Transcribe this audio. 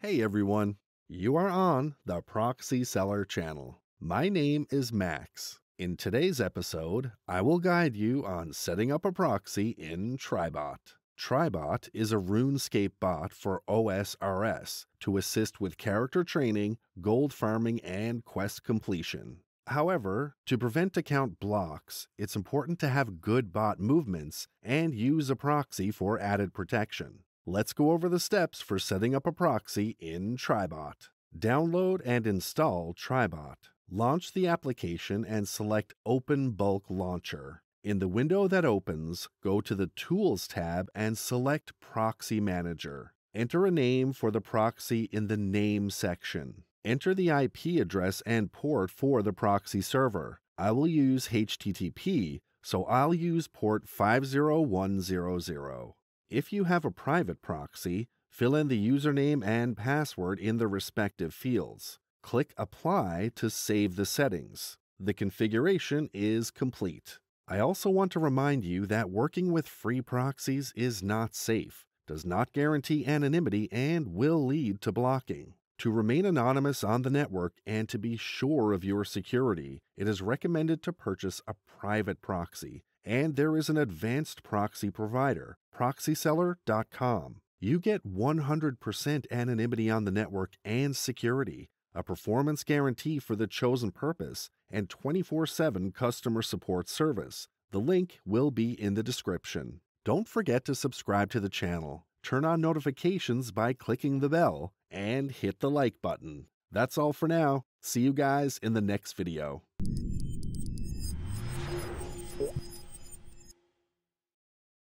Hey everyone, you are on the Proxy Seller channel. My name is Max. In today's episode, I will guide you on setting up a proxy in Tribot. Tribot is a RuneScape bot for OSRS to assist with character training, gold farming, and quest completion. However, to prevent account blocks, it's important to have good bot movements and use a proxy for added protection. Let's go over the steps for setting up a proxy in Tribot. Download and install Tribot. Launch the application and select Open Bulk Launcher. In the window that opens, go to the Tools tab and select Proxy Manager. Enter a name for the proxy in the Name section. Enter the IP address and port for the proxy server. I will use HTTP, so I'll use port 50100. If you have a private proxy, fill in the username and password in the respective fields. Click Apply to save the settings. The configuration is complete. I also want to remind you that working with free proxies is not safe, does not guarantee anonymity, and will lead to blocking. To remain anonymous on the network and to be sure of your security, it is recommended to purchase a private proxy and there is an advanced proxy provider, proxyseller.com. You get 100% anonymity on the network and security, a performance guarantee for the chosen purpose, and 24 7 customer support service. The link will be in the description. Don't forget to subscribe to the channel, turn on notifications by clicking the bell, and hit the like button. That's all for now. See you guys in the next video.